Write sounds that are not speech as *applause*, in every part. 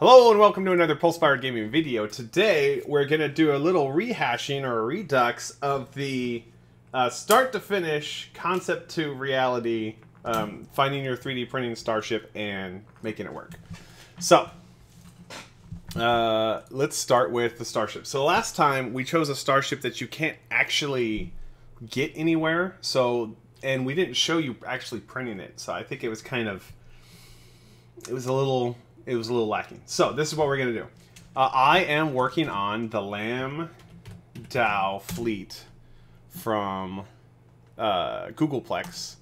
Hello and welcome to another Pulsefired Gaming video. Today we're going to do a little rehashing or a redux of the uh, start to finish concept to reality, um, finding your 3D printing starship and making it work. So, uh, let's start with the starship. So last time we chose a starship that you can't actually get anywhere. So, and we didn't show you actually printing it. So I think it was kind of, it was a little it was a little lacking. So this is what we're going to do. Uh, I am working on the Lam Dao fleet from uh, Googleplex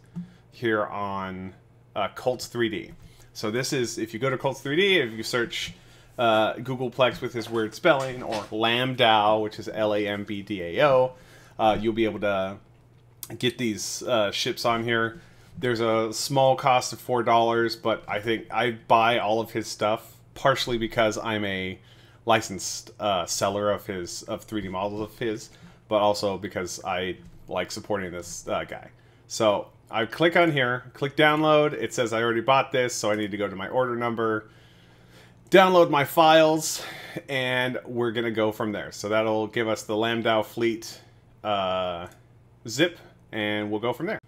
here on uh, Cults 3D. So this is, if you go to Cults 3D, if you search uh, Googleplex with this weird spelling, or Lambdao, which is L-A-M-B-D-A-O, uh, you'll be able to get these uh, ships on here. There's a small cost of four dollars, but I think I buy all of his stuff partially because I'm a licensed uh, seller of his of 3D models of his, but also because I like supporting this uh, guy. So I click on here, click download. It says I already bought this, so I need to go to my order number, download my files, and we're gonna go from there. So that'll give us the Lambdao Fleet uh, zip, and we'll go from there.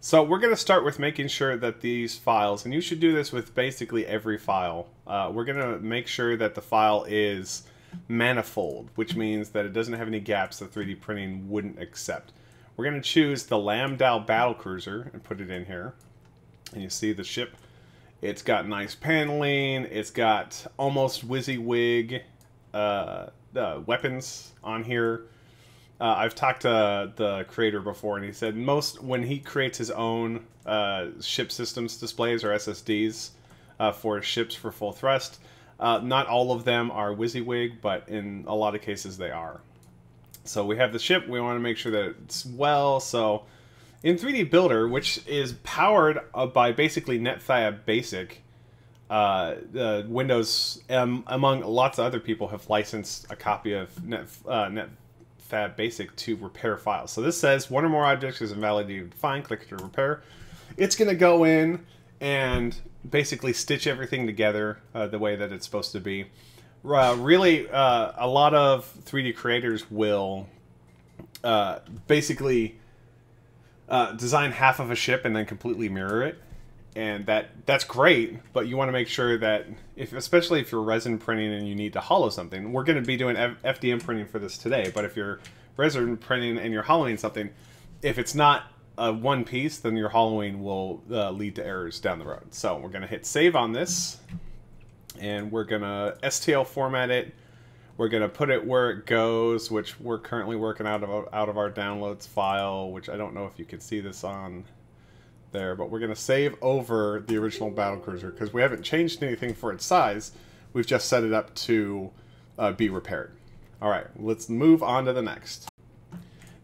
So we're going to start with making sure that these files, and you should do this with basically every file, uh, we're going to make sure that the file is manifold, which means that it doesn't have any gaps that 3D printing wouldn't accept. We're going to choose the Lambdao Battle Cruiser and put it in here. And you see the ship. It's got nice paneling. It's got almost WYSIWYG uh, uh, weapons on here. Uh, I've talked to the creator before, and he said most when he creates his own uh, ship systems displays or SSDs uh, for ships for full thrust, uh, not all of them are WYSIWYG, but in a lot of cases they are. So we have the ship. We want to make sure that it's well. So in 3D Builder, which is powered uh, by basically Netfabb Basic, uh, Windows, um, among lots of other people, have licensed a copy of Net, Net Fab Basic to repair files. So this says one or more objects is invalidated fine, click to repair. It's going to go in and basically stitch everything together uh, the way that it's supposed to be. Uh, really, uh, a lot of 3D creators will uh, basically uh, design half of a ship and then completely mirror it and that that's great but you want to make sure that if especially if you're resin printing and you need to hollow something we're going to be doing F fdm printing for this today but if you're resin printing and you're hollowing something if it's not a one piece then your hollowing will uh, lead to errors down the road. So we're going to hit save on this and we're going to stl format it. We're going to put it where it goes which we're currently working out of out of our downloads file which i don't know if you can see this on there, but we're going to save over the original battle cruiser because we haven't changed anything for its size. We've just set it up to uh, be repaired. All right, let's move on to the next.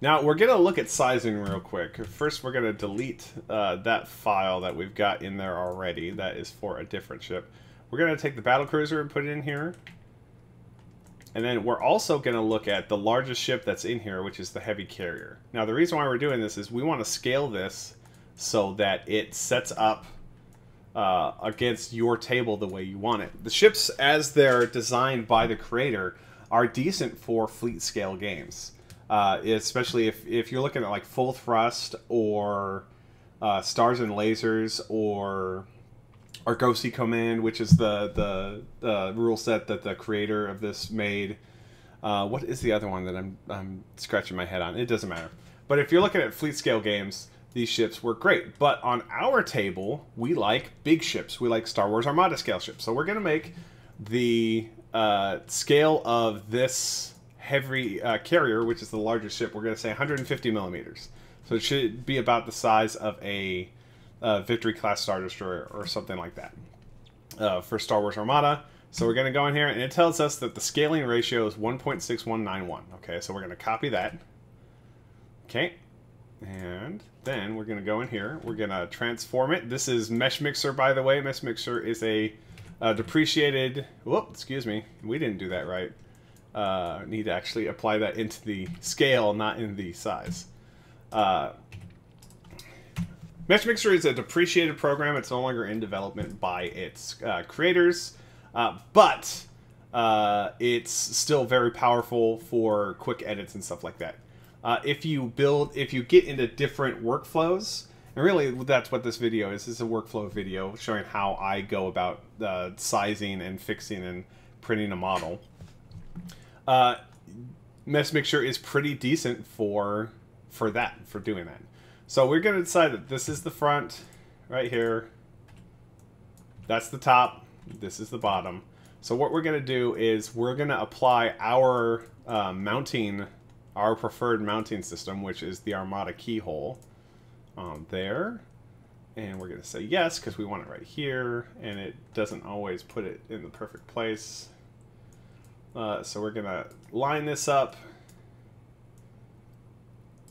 Now, we're going to look at sizing real quick. First, we're going to delete uh, that file that we've got in there already. That is for a different ship. We're going to take the battle cruiser and put it in here. And then we're also going to look at the largest ship that's in here, which is the heavy carrier. Now, the reason why we're doing this is we want to scale this so that it sets up uh, against your table the way you want it. The ships, as they're designed by the creator, are decent for fleet scale games. Uh, especially if, if you're looking at like Full Thrust or uh, Stars and Lasers or Argosy Command, which is the, the uh, rule set that the creator of this made. Uh, what is the other one that I'm, I'm scratching my head on? It doesn't matter. But if you're looking at fleet scale games, these ships work great. But on our table, we like big ships. We like Star Wars Armada scale ships. So we're going to make the uh, scale of this heavy uh, carrier, which is the largest ship, we're going to say 150 millimeters. So it should be about the size of a uh, Victory class Star Destroyer or something like that uh, for Star Wars Armada. So we're going to go in here, and it tells us that the scaling ratio is 1.6191. Okay, so we're going to copy that. Okay, and then we're going to go in here. We're going to transform it. This is Mesh Mixer, by the way. Mesh Mixer is a uh, depreciated... Whoop, excuse me. We didn't do that right. Uh, need to actually apply that into the scale, not in the size. Uh, Mesh Mixer is a depreciated program. It's no longer in development by its uh, creators. uh, but uh, it's still very powerful for quick edits and stuff like that. Uh, if you build, if you get into different workflows, and really that's what this video is. This is a workflow video showing how I go about uh, sizing and fixing and printing a model. Uh, Mesh Mixer is pretty decent for for that, for doing that. So we're going to decide that this is the front right here. That's the top. This is the bottom. So what we're going to do is we're going to apply our uh, mounting, our preferred mounting system, which is the Armada keyhole um, there. And we're going to say yes because we want it right here. And it doesn't always put it in the perfect place. Uh, so we're going to line this up.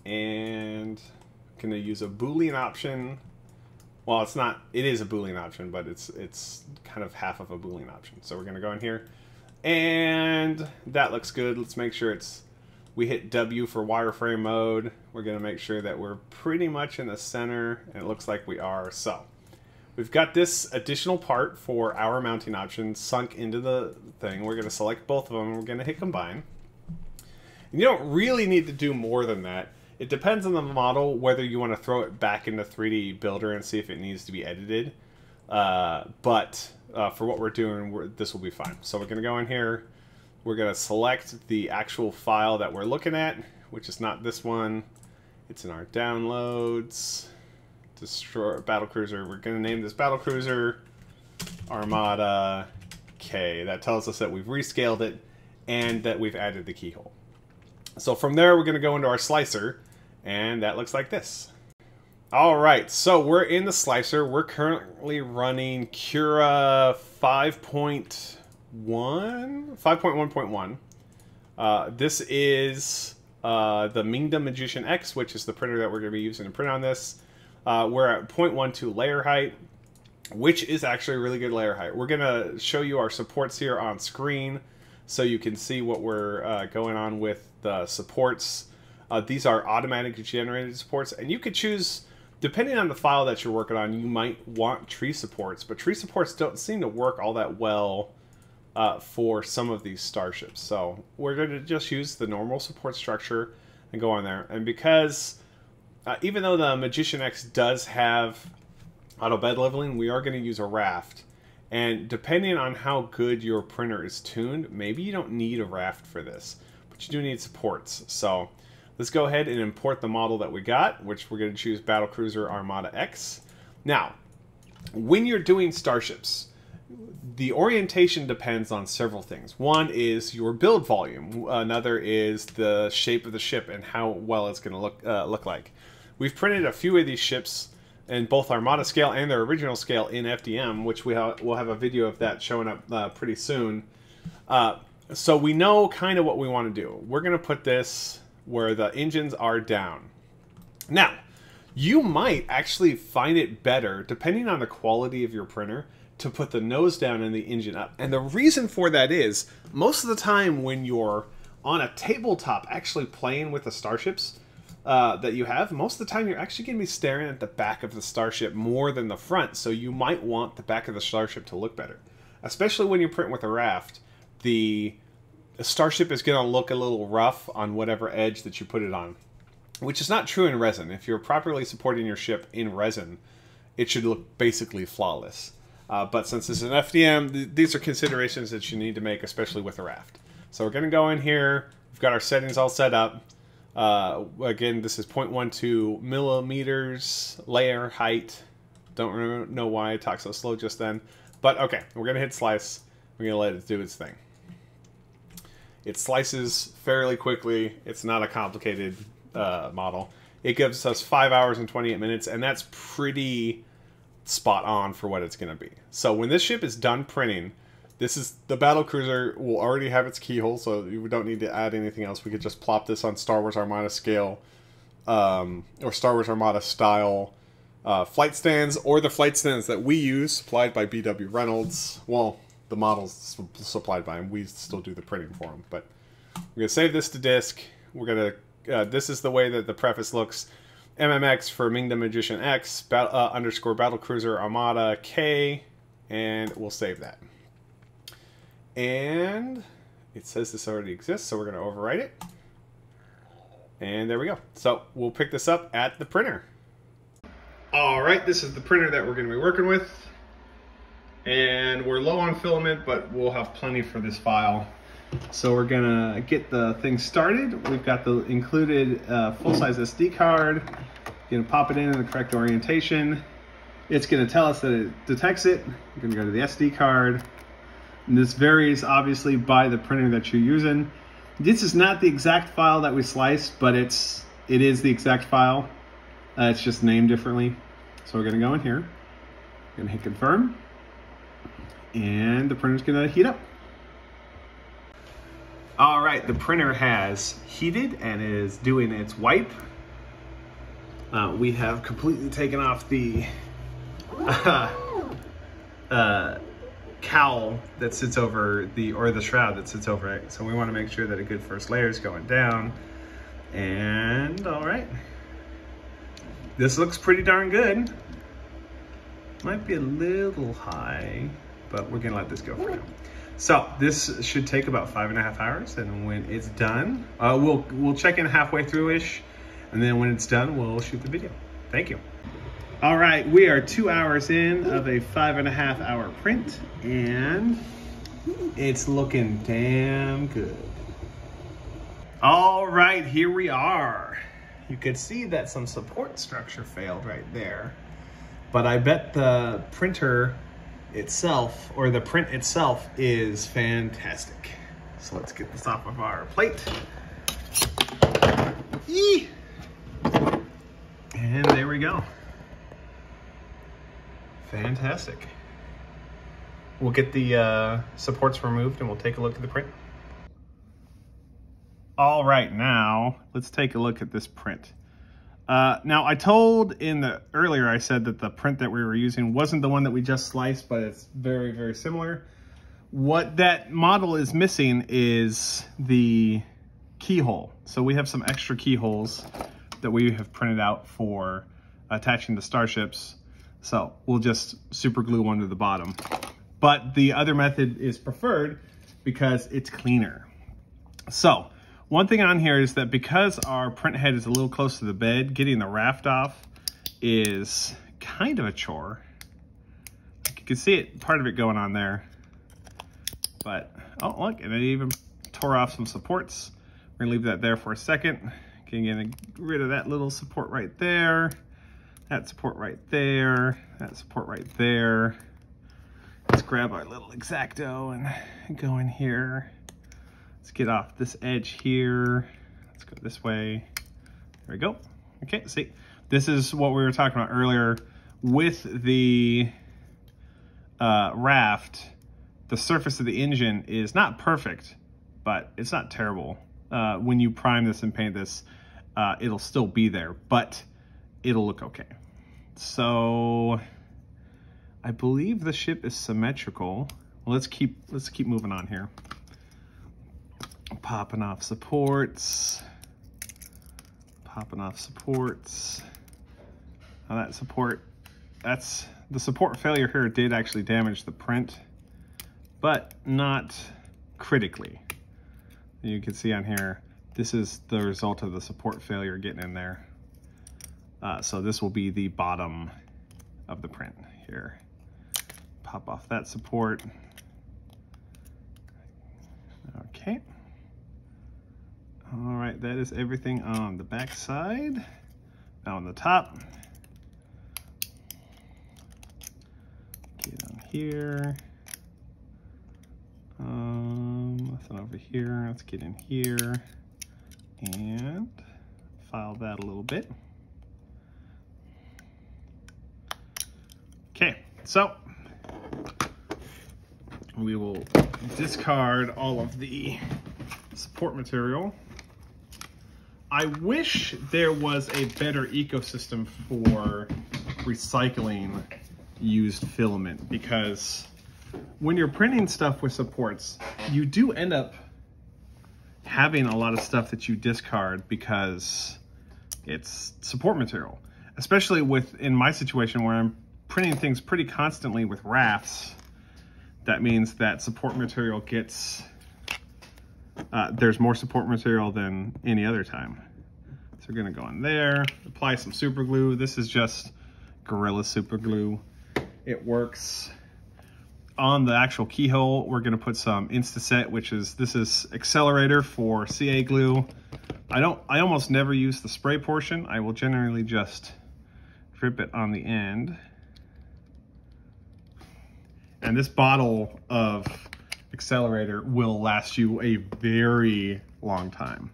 And going to use a Boolean option well, it's not. It is a Boolean option, but it's it's kind of half of a Boolean option. So we're gonna go in here, and that looks good. Let's make sure it's. We hit W for wireframe mode. We're gonna make sure that we're pretty much in the center, and it looks like we are. So we've got this additional part for our mounting option sunk into the thing. We're gonna select both of them. We're gonna hit combine. And you don't really need to do more than that it depends on the model whether you want to throw it back into 3D Builder and see if it needs to be edited. Uh, but uh, for what we're doing, we're, this will be fine. So we're going to go in here. We're going to select the actual file that we're looking at, which is not this one. It's in our downloads. Destroy battle cruiser. We're going to name this battle cruiser Armada K. That tells us that we've rescaled it and that we've added the keyhole. So from there, we're going to go into our slicer and that looks like this. All right, so we're in the slicer. We're currently running Cura 5.1, 5.1.1. Uh, this is uh, the Mingda Magician X, which is the printer that we're going to be using to print on this. Uh, we're at 0.12 layer height, which is actually a really good layer height. We're going to show you our supports here on screen so you can see what we're uh, going on with the supports uh, these are automatically generated supports, and you could choose, depending on the file that you're working on, you might want tree supports, but tree supports don't seem to work all that well uh, for some of these starships. So we're going to just use the normal support structure and go on there. And because, uh, even though the Magician X does have auto bed leveling, we are going to use a raft. And depending on how good your printer is tuned, maybe you don't need a raft for this, but you do need supports. So Let's go ahead and import the model that we got, which we're going to choose Battlecruiser Armada X. Now, when you're doing starships, the orientation depends on several things. One is your build volume. Another is the shape of the ship and how well it's going to look uh, look like. We've printed a few of these ships in both Armada scale and their original scale in FDM, which we ha will have a video of that showing up uh, pretty soon. Uh, so we know kind of what we want to do. We're going to put this where the engines are down. Now, you might actually find it better, depending on the quality of your printer, to put the nose down and the engine up. And the reason for that is, most of the time when you're on a tabletop actually playing with the starships uh, that you have, most of the time you're actually going to be staring at the back of the starship more than the front, so you might want the back of the starship to look better. Especially when you print with a raft, the the starship is going to look a little rough on whatever edge that you put it on, which is not true in resin. If you're properly supporting your ship in resin, it should look basically flawless. Uh, but since this is an FDM, th these are considerations that you need to make, especially with a raft. So we're going to go in here. We've got our settings all set up. Uh, again, this is 0.12 millimeters layer height. Don't know why I talked so slow just then. But okay, we're going to hit slice. We're going to let it do its thing. It slices fairly quickly. It's not a complicated uh, model. It gives us 5 hours and 28 minutes, and that's pretty spot on for what it's going to be. So when this ship is done printing, this is the battle cruiser will already have its keyhole, so we don't need to add anything else. We could just plop this on Star Wars Armada scale um, or Star Wars Armada style uh, flight stands, or the flight stands that we use, supplied by BW Reynolds. Well, the models supplied by them. We still do the printing for them. But we're to save this to disk. We're going to, uh, this is the way that the preface looks. MMX for Mingda Magician X, bat, uh, underscore Battle Cruiser Armada K, and we'll save that. And it says this already exists, so we're going to overwrite it. And there we go. So we'll pick this up at the printer. All right, this is the printer that we're going to be working with. And we're low on filament, but we'll have plenty for this file. So we're gonna get the thing started. We've got the included uh, full-size SD card. Gonna pop it in in the correct orientation. It's gonna tell us that it detects it. You're gonna go to the SD card. And this varies obviously by the printer that you're using. This is not the exact file that we sliced, but it's it is the exact file. Uh, it's just named differently. So we're gonna go in here. Gonna hit confirm. And the printer's gonna heat up. All right, the printer has heated and is doing its wipe. Uh, we have completely taken off the uh, uh, cowl that sits over the, or the shroud that sits over it. So we wanna make sure that a good first layer is going down. And all right, this looks pretty darn good. Might be a little high, but we're gonna let this go for now. So this should take about five and a half hours, and when it's done, uh, we'll we'll check in halfway through-ish, and then when it's done, we'll shoot the video. Thank you. All right, we are two hours in of a five and a half hour print, and it's looking damn good. All right, here we are. You could see that some support structure failed right there, but I bet the printer itself, or the print itself, is fantastic. So let's get this off of our plate. Yee! And there we go. Fantastic. We'll get the uh, supports removed and we'll take a look at the print. All right, now let's take a look at this print. Uh, now I told in the earlier, I said that the print that we were using wasn't the one that we just sliced, but it's very, very similar. What that model is missing is the keyhole. So we have some extra keyholes that we have printed out for attaching the starships. So we'll just super glue one to the bottom. But the other method is preferred because it's cleaner. So one thing on here is that because our print head is a little close to the bed, getting the raft off is kind of a chore. You can see it, part of it going on there. But, oh look, and it even tore off some supports. We're gonna leave that there for a second. Getting rid of that little support right there. That support right there. That support right there. Let's grab our little X-Acto and go in here. Let's get off this edge here. Let's go this way. There we go. Okay, see, this is what we were talking about earlier with the uh, raft. The surface of the engine is not perfect, but it's not terrible. Uh, when you prime this and paint this, uh, it'll still be there, but it'll look okay. So I believe the ship is symmetrical. Let's keep let's keep moving on here popping off supports, popping off supports. Now that support, that's, the support failure here did actually damage the print, but not critically. You can see on here, this is the result of the support failure getting in there. Uh, so this will be the bottom of the print here. Pop off that support. Okay. All right, that is everything on the back side. Now on the top. Get on here. Um, nothing over here. Let's get in here and file that a little bit. Okay, so we will discard all of the support material I wish there was a better ecosystem for recycling used filament because when you're printing stuff with supports, you do end up having a lot of stuff that you discard because it's support material. Especially with, in my situation where I'm printing things pretty constantly with rafts, that means that support material gets, uh, there's more support material than any other time. So we're gonna go in there, apply some super glue. This is just Gorilla Super Glue. It works. On the actual keyhole, we're gonna put some Instaset, which is, this is accelerator for CA glue. I don't, I almost never use the spray portion. I will generally just drip it on the end. And this bottle of accelerator will last you a very long time.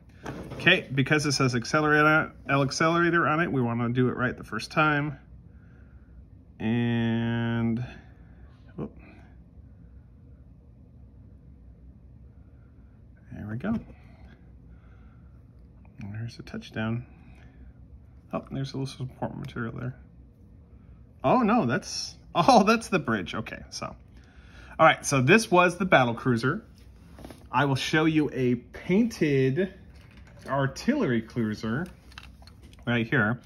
Okay, because it says accelerator, L accelerator on it, we want to do it right the first time. And there we go. There's a touchdown. Oh, there's a little support material there. Oh no, that's *laughs* Oh, that's the bridge. Okay, so. All right, so this was the battle cruiser. I will show you a painted artillery cruiser right here.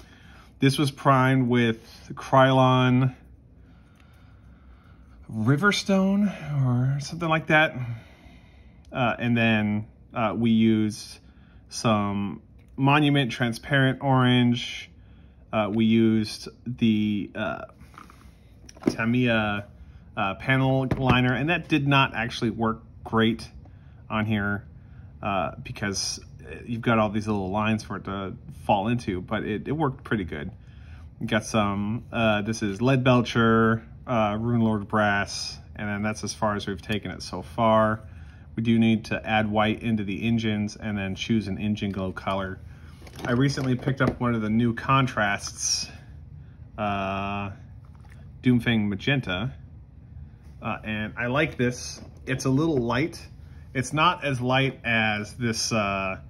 This was primed with Krylon Riverstone or something like that. Uh, and then uh, we used some Monument Transparent Orange. Uh, we used the uh, Tamiya uh, panel liner, and that did not actually work great on here uh, because you've got all these little lines for it to fall into, but it, it worked pretty good. got some, uh, this is Lead Belcher, uh, Runelord Brass, and then that's as far as we've taken it so far. We do need to add white into the engines and then choose an engine glow color. I recently picked up one of the new contrasts. Uh, Doomfang Magenta. Uh, and I like this. It's a little light. It's not as light as this uh,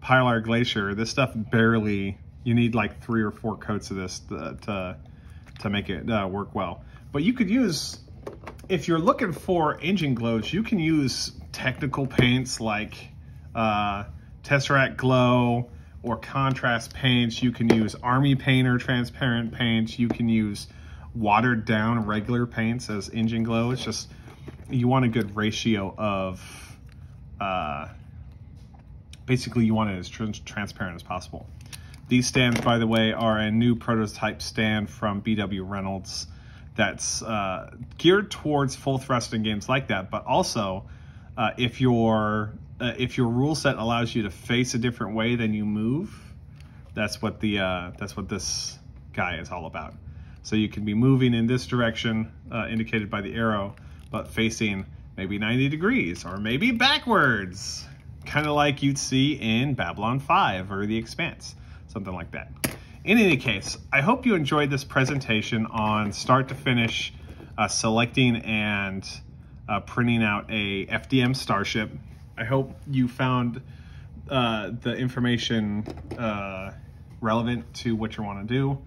Pilar Glacier. This stuff barely, you need like three or four coats of this to, to, to make it uh, work well. But you could use, if you're looking for engine glows, you can use technical paints like uh, Tesseract Glow or contrast paints. You can use Army Painter transparent paints. You can use watered down regular paints as engine glow. It's just, you want a good ratio of, uh, basically you want it as trans transparent as possible. These stands, by the way, are a new prototype stand from BW Reynolds that's uh, geared towards full thrusting games like that, but also uh, if your uh, if your rule set allows you to face a different way than you move, that's what the uh, that's what this guy is all about. So you can be moving in this direction, uh, indicated by the arrow, but facing maybe 90 degrees or maybe backwards, kind of like you'd see in Babylon 5 or The Expanse, something like that. In any case, I hope you enjoyed this presentation on start to finish uh, selecting and uh, printing out a FDM Starship. I hope you found uh, the information uh, relevant to what you want to do.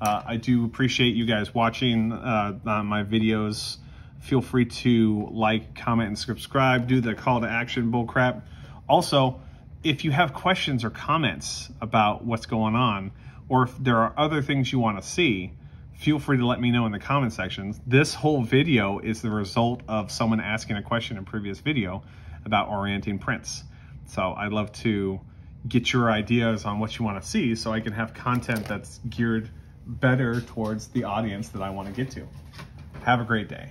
Uh, I do appreciate you guys watching uh, my videos. Feel free to like, comment, and subscribe. Do the call to action bullcrap. Also, if you have questions or comments about what's going on, or if there are other things you want to see, feel free to let me know in the comment sections. This whole video is the result of someone asking a question in previous video about orienting prints. So I'd love to get your ideas on what you want to see so I can have content that's geared better towards the audience that I want to get to. Have a great day.